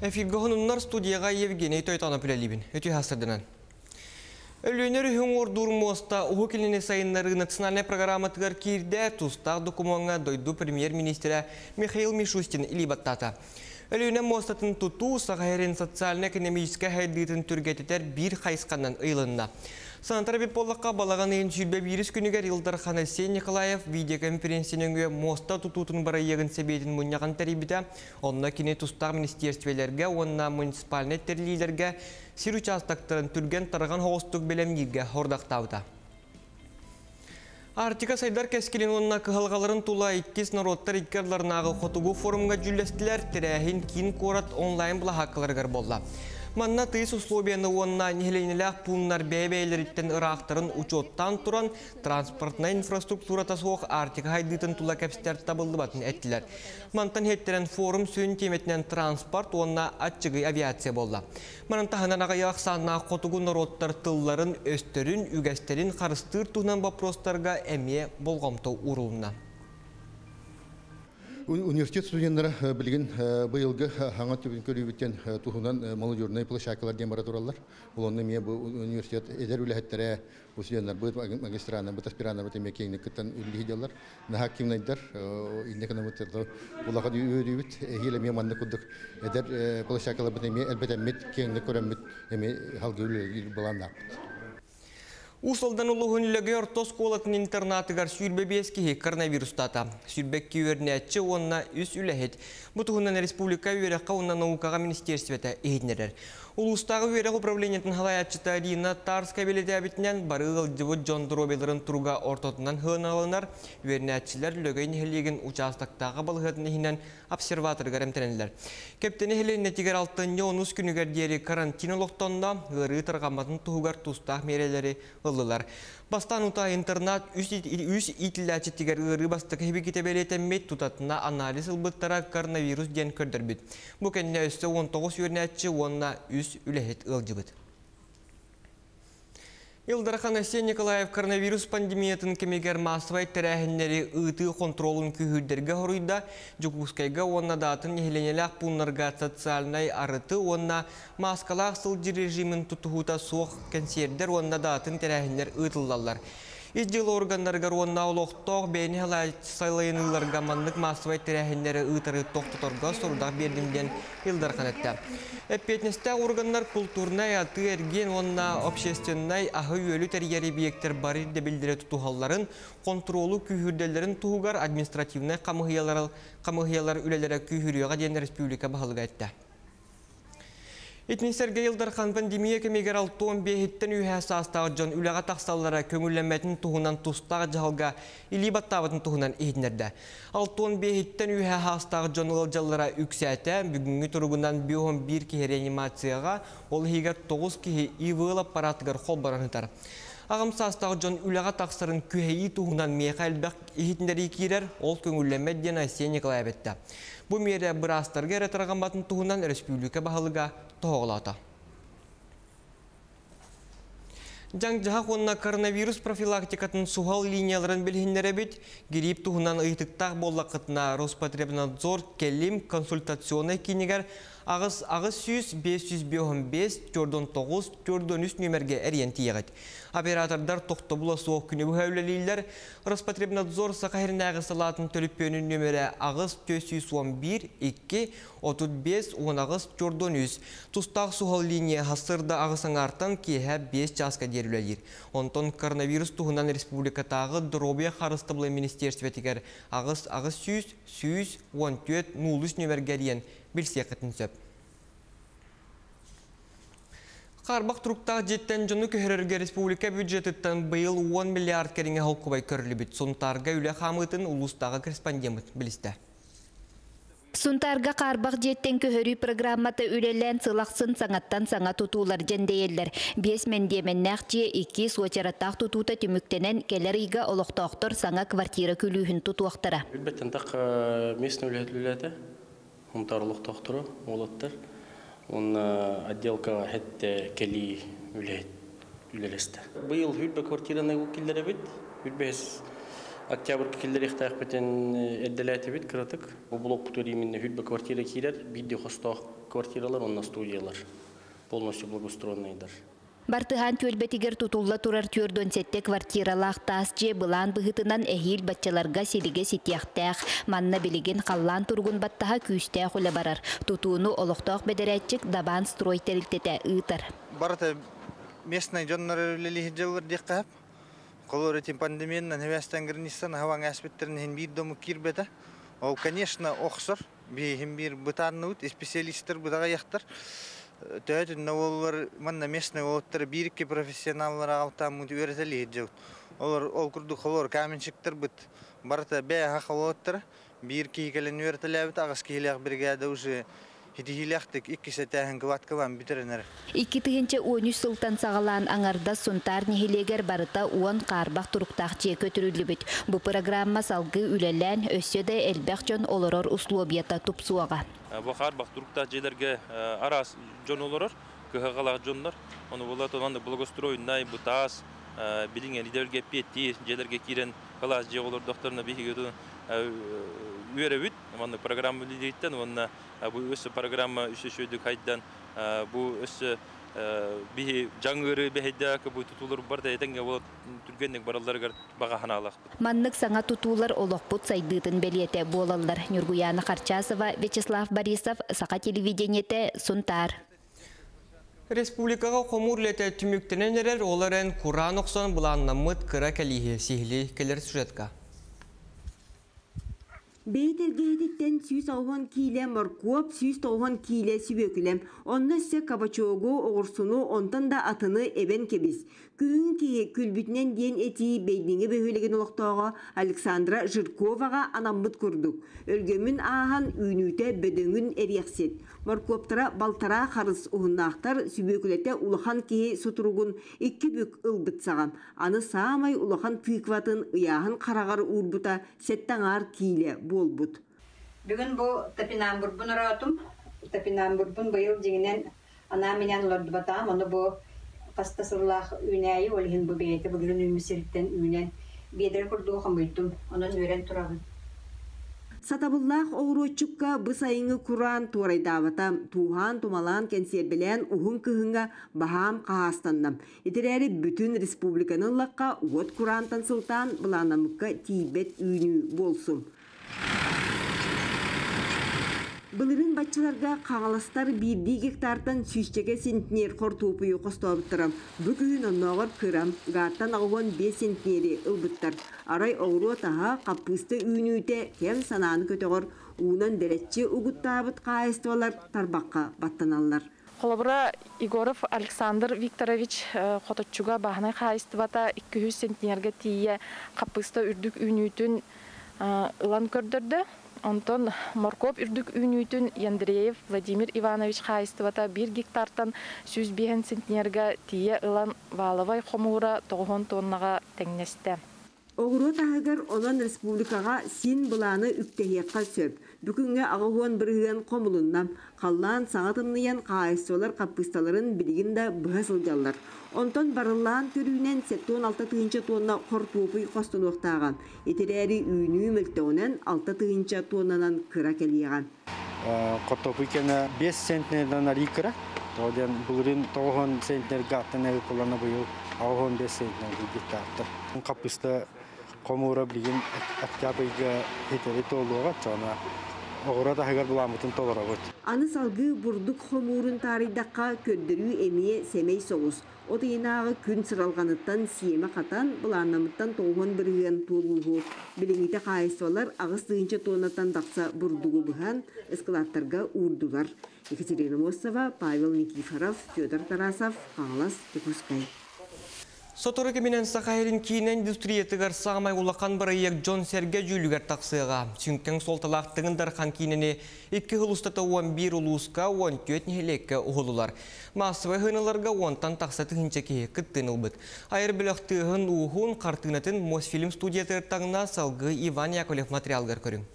Эфиргоһунуннар студияға Евгений Тойтанов үлелибін. Өті хасырдынан. Өлөнер үхін ордур моста ұху келіне национальная программа тығар кирде тұстақ документға дойду премьер-министрі Михаил Мишустин илибаттата. Өлөнер мостатын тұту сағайрен социально-экономическа хайдыйтын түргететер бір қайсқаннан ұйлынна. Санатар Бепполлаққа балаған ең жүрбе вирус күнігер Илдар Ханасен Николаев видеоконференцияның моста тұтутын бара егін себетін мұняған тәрібіті, онына кене тұстақ министерствелерге, онына муниципальный терлейлерге сир участактарын түрген тарған хоғыстық белемгерге хордақтауды. Артика сайдар кәскелен онына кығалғаларын тула иттес народтар иткарларынағы қотугу форумға жүлестілер тірәхін кейін корат онлайн бұлахаққыларғар болды. Манна тыйс условияны онна нехеленелях пуннар бәйбәйлеріттен ырақтарын учоттан туран транспортна инфраструктура тасуық артика хайдытын тула кәпстер табылды батын әттілер. Мантан хеттерен форум сүйін теметінен транспорт онна атчығы авиация болды. Манан таханан ағаяқ санна қотугу народтар тылларын өстөрін, үгәстерін қарыстыр туынан вопростарға әме болғамтау урылына. Университет студенттары білген бұйылғы хаңа төбін көрібіттен тұхынан молодежный площадкалар. Бұл мен бұл университет едер үләхеттері бұл студенттар бұл магистраны, бұл аспираны бұл теме кейінгі күттен үлі хидялар. Наха кимнайдар, инне экономиктерді бұлаға үйребіт, хилі мен площадкалар бұл теме әлбәтә мет кейінгі көрәммет еме халғы үлі болан Усалдан улуғын үлігі ортос қолатын интернатыгар сүйірбе бескеге коронавирустата. Сүйірбек кеуернәтчі онына үс үләхет. Бұтығынан республика үйеріққа онына наукаға министерсветі ехетнерер. Улустағы үйеріқ управлениятын халаятчыта Рина Тарска белеті әбітінен бары ғылдывы Джон Дробелерін тұруға ортотынан ғын алынар. Үйернәтчілер лөгейін хелеген участақтағы балғытынығынан обсерватор гаремтенелер. Кептені тигер алтын неонус күнігер дері карантин олықтонда ғыры тұрғаматын тұғығар тұстақ мерелері ылылар. Бастан ута интернат үс итіләчі тигер ғыры бастық хебі кетебелетеммет тұтатына анализ ылбыттара коронавирус ден көрдірбіт. Бұл кәнне өсті 19 үйернәтчі онына үс үләхет ылжыбыт. Илдархан Асен Николаев коронавирус пандемиятын кемегер массовай тәрәхінлері ұйты контролын күйірдерге хоруйда, жүкускайға онна датын ехеленелях пуннарға социальнай арыты онна маскалақ сылжы режимін тұтығута соқ консердер онна датын тәрәхінлер ұйтылалар. Издил органдарға онна олықтоқ бәйні сайлайыныларға мандық массовай тәрәхінлері ұйтары тоқтыторға сұрдақ бердімден Илдархан әтті. Эппетнесте органдар культурнай аты эрген онна общественнай ахы өлі тәргері биектер бары де білдіре контролу күйірделерін тұғығар административнай қамығиялар үлелері республика бағылыға әтті. Этнисерге йылдархан пандемия кемегер алтуын бейхеттен үйә састағы жон үләға тақсаллара көңілләмәтін туғынан тұстағы жағылға или баттабытын туғынан ехінерді. Алтуын бейхеттен үйә хастағы жон ылжаллара үксәті бүгінгі тұрғынан биоғын бір кеге реанимацияға ол хегер 9 кеге ивыл аппаратығар қол баранытар. Ағым састағы жон үләға тақсарын күхейі туғынан мейхәлбәк ехетіндері кейрер ол көңілләмәт ден Асия Николай бетті. Бұ мере бір астарға әрі батын туғынан республика бағылыға тоғылата. Жаң жаға қонына коронавирус профилактикатын суғал линияларын білгендері бет, грип туғынан ұйтықтақ боллақытына Роспотребнадзор келім консультационы кейінегер ағыз ағыз 100 515 409 413 нөмерге әрен. Оператордар тоқты бұла соқ күні бұхәулелейлер Роспотребнадзор сақайрын ағы салатын төліппенің нөмері ағыз 411 2 35 10 ағыз 413. Тұстақ суғал линия хасырда ағысың артан кейхә 5 жасқа дерілелер. Онтон коронавирус туғынан республикатағы дробия қарысты бұлы министерстветігер ағыз ағыз 100 100 14 0 нөмергерien білсеқетін сөп. Қарбақ тұруқтағы жеттен жоны көхерерге республика бюджетіттен бұйыл 10 миллиард керіңе холкубай көрілі Сонтарға үлі қамытын ұлыстағы корреспондент білісті. Сунтарга қарбақ жеттен көхөрі программаты үлелен сылақсын саңаттан саңа тұтулар жендейелдер. Бес мендеменнәқ же 2 суачараттақ тұтута түміктенен келер иға олықтақтыр саңа квартира күлүйін тұтуақтыра. Үлбеттен тақ местный үләті, ұмтарлық тоқтыры, олаттыр. Он отделка хетте кели үлелесті. Бұйыл үлбе квартираны келдері бит, үлбе октябрь килдер ихтах бетен эдделәте бит кратык. Бу блок бутур именно хүлбе квартира килер, бидде хостох квартиралар, онна студиялар. Полностью благоустроенныйдар. Бартыхан төлбетигер тутулла турар түрдөн сетте квартиралах тас же былан быһытынан эхил баччаларга силиге ситияхтаах манна билигин қаллан тургун баттаха күүстаах үле барар. Тутууну олохтоох бедерәтчик дабан строй терилтете ыытар. барата местный жоннор лили жылыр диккап колор этим пандемиянан хевестен грнистан хаван аспиттерин хин бир дому кирбета ол конечно охсор би хин бир бытаннут специалисттер бутага яктар төт новоллар манна местный олоттар бирикке профессионаллар алтан үйрөтели жыл олар ол курду холор каменщиктер бут барата бе хахолоттар бир кийкелен үйрөтелебит агас кийлек бригада уже хитихилектик иккисе тәһен кваткалан битеренер Икки тыгынча уонү сылтан сагалаан аңарда сунтар нихилегер барыта уон карбах туруктаах жие көтүрүлүбүт. Бу программа салгы үлелән өссөдө элбэх жон олорор условията тупсуага. Бахар бахтурукта жерлерге арас жон олорор, кыхагалах жондар. Оны болот онанда благоустроенный бутас, билиңе лидерге петти жерлерге кирен калас же олор докторна бихиге үйрөбүт. Маны программа лидейттен, онна бу өсө программа үшөшөдүк хайдан бу өсө бихи жаңыры бехедак бу тутулар бар да этенге болот түргенник бараларга бага ханалак. Маннык саңа тутуулар олохпут сайдыытын белиете болаллар. Нюргуяна Харчасова, Вячеслав Борисов, Сака телевидениете, Сунтар. Республикаға қомурлеті түміктенен ерер оларын Куран оқсан бұланнамыт кыра кәлігі сихли келер сюжетка. Бейтергейтиттен сүйс ауған кийле моркуоп, сүйс тоған кийле сүбөкілем. Онны сө кабачогу оғырсуну онтан да атыны эбен кебіз. Күн кие күлбүтінен ден эти бейдіңі бөхөлеген олықтауға Александра Жирковаға анамбыт күрдік. Өлгөмін аахан үйнүйте бөдөңін эрияқсет. Моркуоптара балтара қарыс ұғыннақтар сүбөкілете улахан кие сутуругун икки бүк ылбыт саған. Аны саамай улахан тыйкватын ыяхан қарағар урбута сеттаңар кийле болбут. Бүгін бұл тапинамбурбун оратым. Тапинамбурбун быйыл жеңінен ана менен оларды батам. Оны бұл қаста сұрлақ үйнәйі олығын бұл бейті бүгін үймісіріттен үйнен бедер күрді оқымыйттым. Онын өрен тұрабын. Сатабыллах оғырочукка бысайыңы куран туарайдавата тухан тумалан кенсербелен ухун кыһынга бахам кахастаннам. Итерәри бүтүн республиканын лаққа уот курантан сылтан быланамыкка тибет үйнү болсун. Былырын баччыларга қағаластар бирди гектартан сүйістеге сентнер қор топуyu қостауыттырам. Бүгін оннағыр кырам, гаттан ағуан 5 сентнери ылбыттар. Арай оғыру таға қаппысты үйнүйте кем сананы көтеғыр уынан дәрәтчі ұғыттабыт қайыстывалар тарбаққа баттаналар. Холобра Игоров Александр Викторович хоточуга бахнай хайстыбата 200 сентнерге тие капыста үрдүк үйнүйтүн ылан көрдөрдө. Онтон Моркоп үрдүк үйнүйтүн Яндреев Владимир Иванович хайстыбата 1 гектартан 100 сентнерге тие ылан валовай хомура 9 тоннага теңнесте. Оғыру тағығар онан республикаға син бұланы үктехиаққа сөп. Бүкінге ағуан бірігін қомылыннам, қаллан сағатынныян қайысуалар қаппысталарын білігінде бұға сылжалар. Онтон барылан түрінен 16 тыгынча тонна қор топый қостын оқтаған. Етерәрі үйні мүлтеуінен 6 тыгынча тоннанан кыра келиған. Қортопый кені 5 центнерден арикыра. Тоден бұлырын 9 центнер гаттан әгі қоланы бұйыл 5 центнер гектарты. Қапысты комура билген октябрьга хетери толуга чана огора да хагар буламытын толорогот. Аны салгы бурдук хомурун таридаққа көддірүү эмие семей соғыс. Отыйнағы күн сыралғаныттан сиеме қатан бұланамыттан тоғын бірген толуғы. Біліңіте қайыстылар ағыс дүйінче тонаттан дақса бурдугу бұхан эскалаттарға урдулар. Екатерина Мосова, Павел Никифоров, Федор Тарасов, Қалас, Текускай. Соторы кемінен сақайрын кейін индустриятығар сағамай улақан бір аяқ Джон Серге жүлігер тақсыға. Сүнкен солталақтығын дархан кейініне 2 ғылыстата 11 ұлысқа 14 нехелекке ұғылылар. Масывай ғыналарға онтан тақса түхінче кеге күттін ұлбыт. Айыр біліқтігін ұғын қартынатын Мосфильм студиятыр таңына салғы Иван Яковлев материалгар көрің.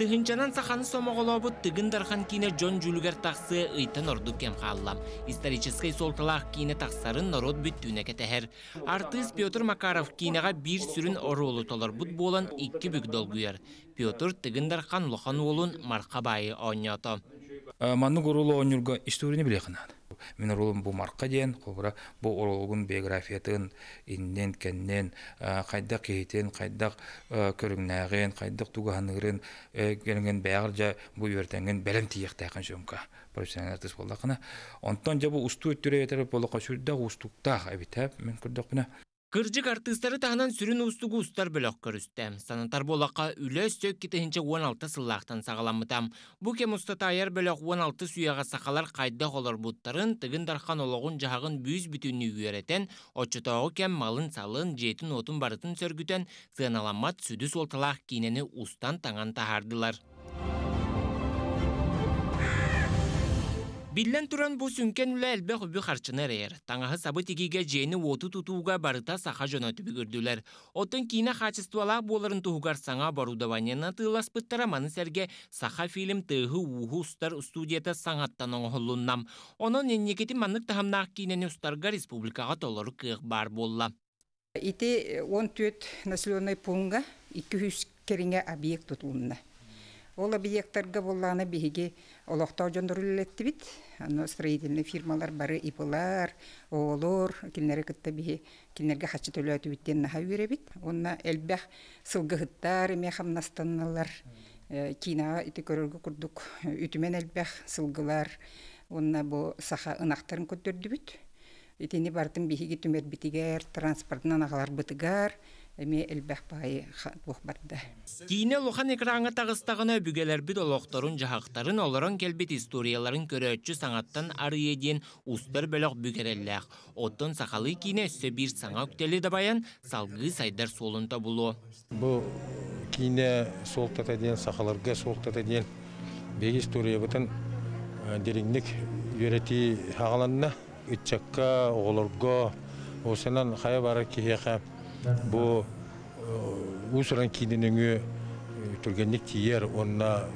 Тыгынчанан саханы сомоголобут тыгын дархан кине Джон Джулгер тақсы ыйтын орду кем халлам. Исторической солталақ кине тақсарын народ бүттүүне кетехер. Артист Петр Макаров кинеға bir сүрін оролу толар бұд болан икки бүк долгуяр. Петр тыгын дархан лохан олун марқа байы ойнято. Манны ойнурга историяны биле қанады. Мен ролым бу марка ден, колбура бу оролгун биографиятын иннен кеннен кайда кейтен, кайда көрүңнәген, кайда туганыгырын келген бәгыр жа бу йөртәнген бәлем тиектәкән шөмка. Профессионал артист булдакына. Онтон жа бу усту өттүрә ятыр болока сүрдә устуктак абитәп мен күрдәк менә Кыржык артыстары тағынан сүрін устугу устар бөлөк көрісті. Санатар болаққа үлі сөк кетігінші 16 сыллақтан сағаламытам. Бұ кем аяр бөлөк 16 сүйаға сақалар қайда қолар бұттарын тігін дархан олығын жағын бүйіз бүтінні үйеретен, отчытауы кем малын салын, жетін отын барытын сөргітен, сығаналамат сүдіс олталақ кейнені устан таңан тахардылар. Биллен туран бу сүнкен үлі әлбе хүбі қарчыны рейер. Таңағы сабы тегеге жені оту тутуға барыта саха жона түбі көрділер. Отын кейіне қачыстуалақ боларын тұғығар саңа барудаванияна тыылас бұттара маны сәрге саха фильм тыығы уғы ұстар студията саңаттан оңғылыннам. Оның еннекеті маннық тахамнақ кейінені ұстарға республикаға толыры кыық бар болла. Ити 14 населенный пунктга 200 керинге объект тұтылынна. Ол объекттарға болланы биһиги олохтоо жондоруллетти бит. Аны строительный фирмалар бары ипылар, оолор, киннере кытта биһи, киннерге хачы төлөтү биттен наха үйре бит. Онна элбэх сылгыхыттар эме хамнастанналар. Кинага ити көрөргө курдук. Үтүмен элбэх сылгылар. Онна бу саха ынактарын көтөрдү бит. Итини бартын биһиги түмер битигер, транспортынан агалар бытыгар эми элбэх барда. Кейіне лохан экраңы тағыстағына бүгелер бит олоқторун жахақтарын олорон келбет историяларын көрөтчү саңаттан ары еден устар бөлөк бүгерелләк. Оттон сақалы кейіне өссө бир саңа өктелі дабаян салгы сайдар солунта булу. Бу кейіне солтата ден сақаларга солтата ден беги история бутын дереңник үйрети хағаланна итчакка оголорго осынан хая бары кихеха бу усуран кининеңү түргенник тиер онна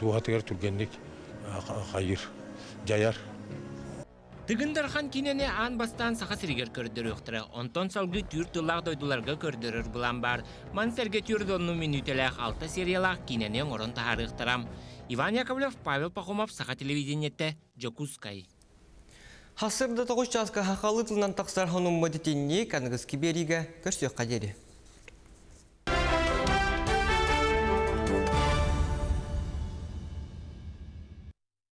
дуатыгар түргенник хайыр жаяр Тыгындархан кинене ан бастан саха сиригер көрдөр өқтірі. Онтон салгы түр тыллақ дойдуларға көрдөрөр бұлан бар. Ман сәрге түрдонну минутелях алта сериялақ кинене орын тахарықтырам. Иван Яковлев, Павел Пахомов, Саха телевидениетте, Джокускай. Хасырды тоғыш жазға хақалы тылынан тақсар хонум мөдетенне кәнігіз кибериге көрсек қадері.